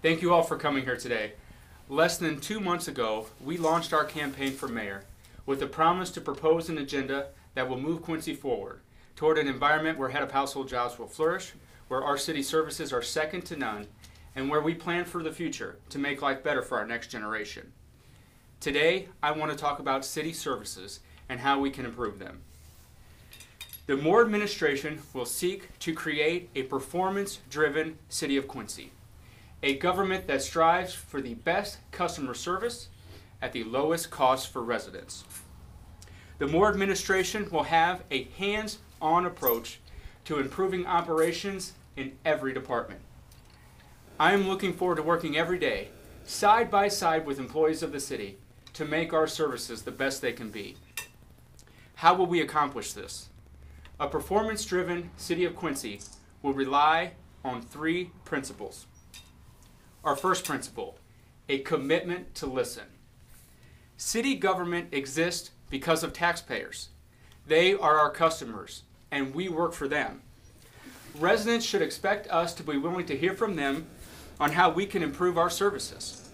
Thank you all for coming here today. Less than two months ago, we launched our campaign for mayor with a promise to propose an agenda that will move Quincy forward toward an environment where head of household jobs will flourish, where our city services are second to none, and where we plan for the future to make life better for our next generation. Today, I want to talk about city services and how we can improve them. The Moore administration will seek to create a performance driven city of Quincy, a government that strives for the best customer service at the lowest cost for residents. The Moore administration will have a hands on approach to improving operations in every department. I am looking forward to working every day, side by side with employees of the city, to make our services the best they can be. How will we accomplish this? A performance driven City of Quincy will rely on three principles. Our first principle a commitment to listen. City government exists because of taxpayers. They are our customers, and we work for them. Residents should expect us to be willing to hear from them on how we can improve our services.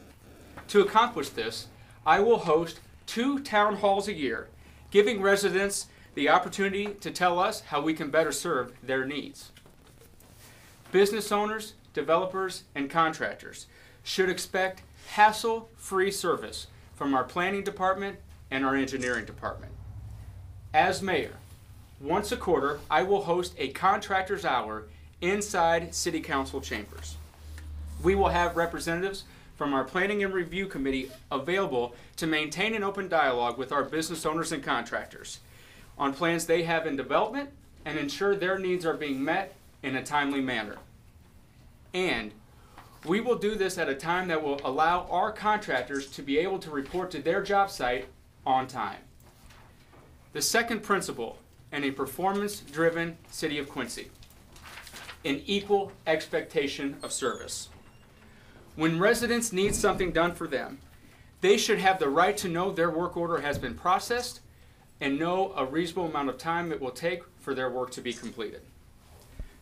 To accomplish this, I will host two town halls a year, giving residents the opportunity to tell us how we can better serve their needs. Business owners, developers, and contractors should expect hassle free service from our planning department and our engineering department. As mayor, once a quarter, I will host a contractor's hour inside city council chambers. We will have representatives from our planning and review committee available to maintain an open dialogue with our business owners and contractors on plans they have in development and ensure their needs are being met in a timely manner. And we will do this at a time that will allow our contractors to be able to report to their job site on time. The second principle in a performance driven city of Quincy an equal expectation of service. When residents need something done for them, they should have the right to know their work order has been processed and know a reasonable amount of time it will take for their work to be completed.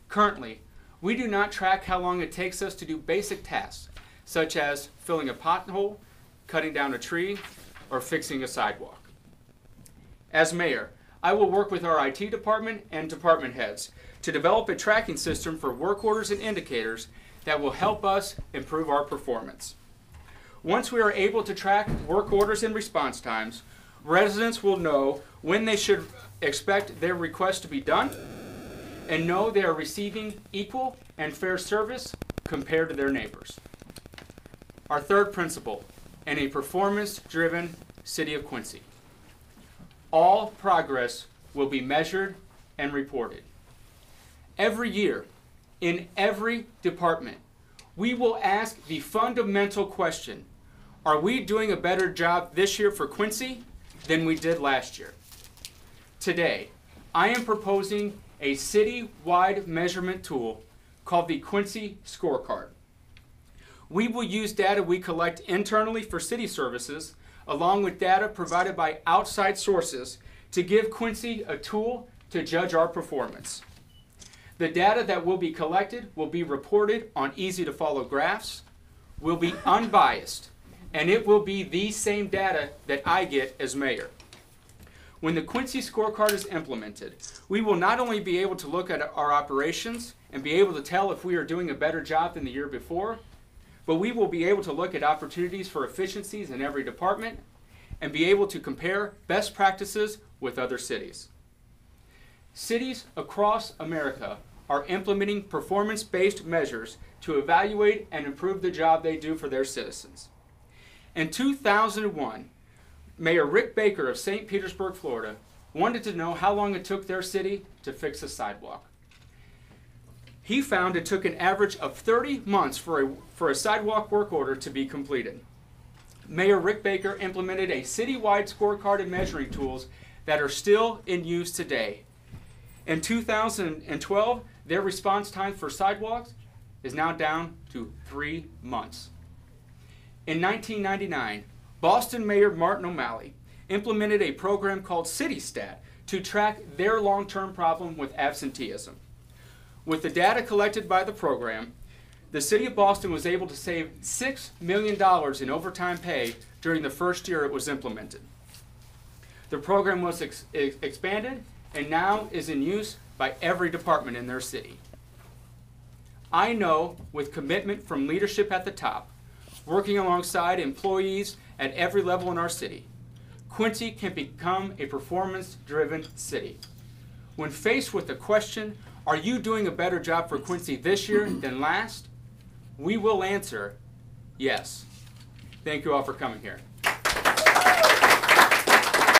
Currently, we do not track how long it takes us to do basic tasks, such as filling a pothole, cutting down a tree, or fixing a sidewalk. As mayor, I will work with our IT department and department heads to develop a tracking system for work orders and indicators that will help us improve our performance. Once we are able to track work orders and response times, residents will know when they should expect their request to be done and know they are receiving equal and fair service compared to their neighbors. Our third principle in a performance driven city of Quincy all progress will be measured and reported. Every year, in every department, we will ask the fundamental question Are we doing a better job this year for Quincy than we did last year? Today, I am proposing a city-wide measurement tool called the Quincy Scorecard. We will use data we collect internally for city services, along with data provided by outside sources, to give Quincy a tool to judge our performance. The data that will be collected will be reported on easy to follow graphs, will be unbiased, and it will be the same data that I get as mayor. When the Quincy scorecard is implemented, we will not only be able to look at our operations and be able to tell if we are doing a better job than the year before, but we will be able to look at opportunities for efficiencies in every department and be able to compare best practices with other cities. Cities across America are implementing performance based measures to evaluate and improve the job they do for their citizens. In 2001, Mayor Rick Baker of St. Petersburg, Florida, wanted to know how long it took their city to fix a sidewalk. He found it took an average of 30 months for a, for a sidewalk work order to be completed. Mayor Rick Baker implemented a citywide scorecard and measuring tools that are still in use today. In 2012, their response time for sidewalks is now down to three months. In 1999, Boston Mayor Martin O'Malley implemented a program called CityStat to track their long term problem with absenteeism. With the data collected by the program, The city of Boston was able to save $6 million in overtime pay during the first year it was implemented. The program was ex- ex- expanded and now is in use by every department in their city. I know with commitment from leadership at the top, working alongside employees at every level in our city, Quincy can become a performance driven city. When faced with the question, Are you doing a better job for Quincy this year than last? we will answer yes. Thank you all for coming here.